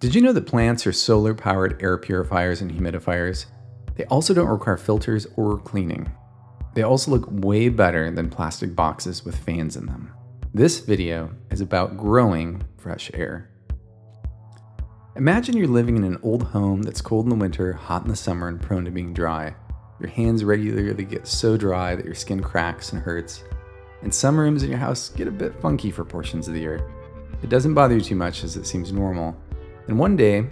Did you know that plants are solar powered air purifiers and humidifiers? They also don't require filters or cleaning. They also look way better than plastic boxes with fans in them. This video is about growing fresh air. Imagine you're living in an old home that's cold in the winter, hot in the summer, and prone to being dry. Your hands regularly get so dry that your skin cracks and hurts. And some rooms in your house get a bit funky for portions of the year. It doesn't bother you too much as it seems normal. And one day,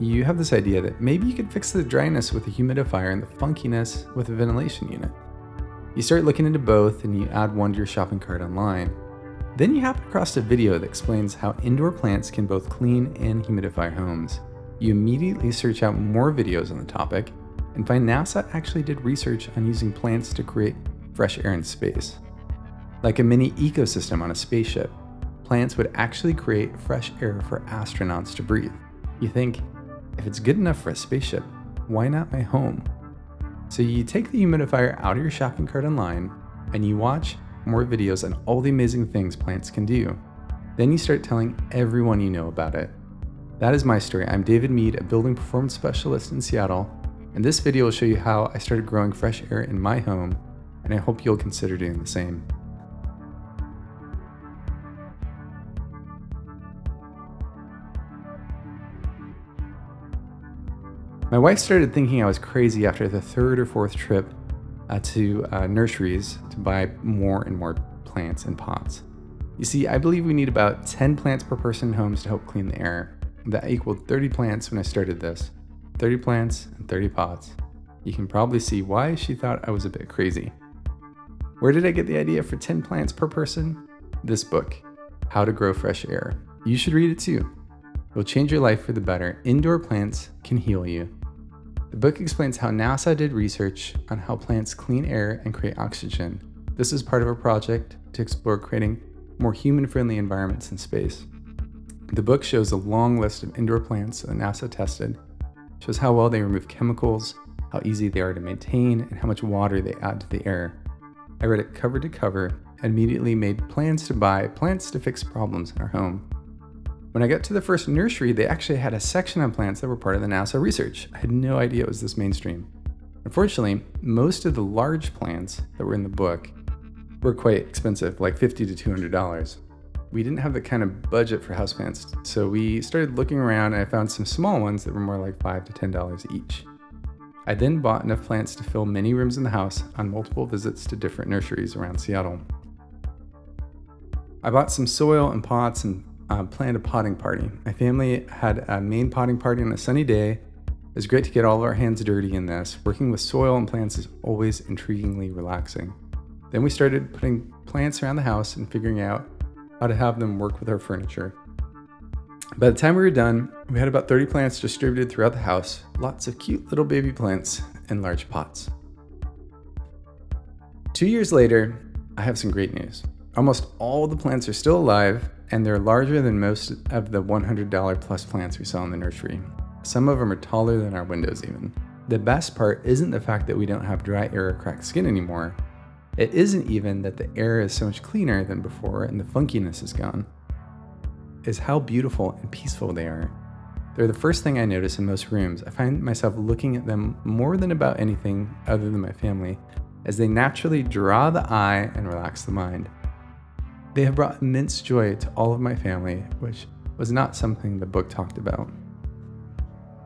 you have this idea that maybe you could fix the dryness with a humidifier and the funkiness with a ventilation unit. You start looking into both and you add one to your shopping cart online. Then you happen across a video that explains how indoor plants can both clean and humidify homes. You immediately search out more videos on the topic and find NASA actually did research on using plants to create fresh air in space. Like a mini ecosystem on a spaceship, plants would actually create fresh air for astronauts to breathe. You think, if it's good enough for a spaceship, why not my home? So you take the humidifier out of your shopping cart online and you watch more videos on all the amazing things plants can do. Then you start telling everyone you know about it. That is my story. I'm David Mead, a building performance specialist in Seattle, and this video will show you how I started growing fresh air in my home, and I hope you'll consider doing the same. My wife started thinking I was crazy after the third or fourth trip uh, to uh, nurseries to buy more and more plants and pots. You see, I believe we need about 10 plants per person in homes to help clean the air. That equaled 30 plants when I started this 30 plants and 30 pots. You can probably see why she thought I was a bit crazy. Where did I get the idea for 10 plants per person? This book, How to Grow Fresh Air. You should read it too. It will change your life for the better. Indoor plants can heal you. The book explains how NASA did research on how plants clean air and create oxygen. This is part of a project to explore creating more human friendly environments in space. The book shows a long list of indoor plants that NASA tested, shows how well they remove chemicals, how easy they are to maintain, and how much water they add to the air. I read it cover to cover and immediately made plans to buy plants to fix problems in our home. When I got to the first nursery, they actually had a section on plants that were part of the NASA research. I had no idea it was this mainstream. Unfortunately, most of the large plants that were in the book were quite expensive, like 50 to $200. We didn't have the kind of budget for houseplants, so we started looking around and I found some small ones that were more like 5 to $10 each. I then bought enough plants to fill many rooms in the house on multiple visits to different nurseries around Seattle. I bought some soil and pots and uh, planned a potting party. My family had a main potting party on a sunny day. It was great to get all of our hands dirty in this. Working with soil and plants is always intriguingly relaxing. Then we started putting plants around the house and figuring out how to have them work with our furniture. By the time we were done, we had about 30 plants distributed throughout the house, lots of cute little baby plants in large pots. Two years later, I have some great news. Almost all the plants are still alive and they're larger than most of the $100 plus plants we saw in the nursery. Some of them are taller than our windows, even. The best part isn't the fact that we don't have dry air or cracked skin anymore. It isn't even that the air is so much cleaner than before and the funkiness is gone. Is how beautiful and peaceful they are. They're the first thing I notice in most rooms. I find myself looking at them more than about anything other than my family, as they naturally draw the eye and relax the mind. They have brought immense joy to all of my family, which was not something the book talked about.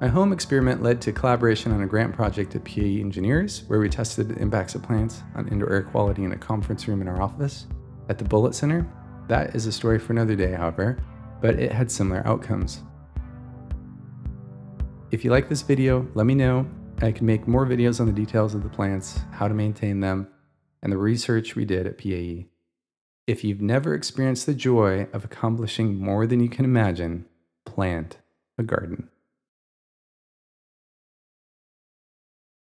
My home experiment led to collaboration on a grant project at PAE Engineers, where we tested the impacts of plants on indoor air quality in a conference room in our office at the Bullitt Center. That is a story for another day, however, but it had similar outcomes. If you like this video, let me know. I can make more videos on the details of the plants, how to maintain them, and the research we did at PAE. If you've never experienced the joy of accomplishing more than you can imagine, plant a garden.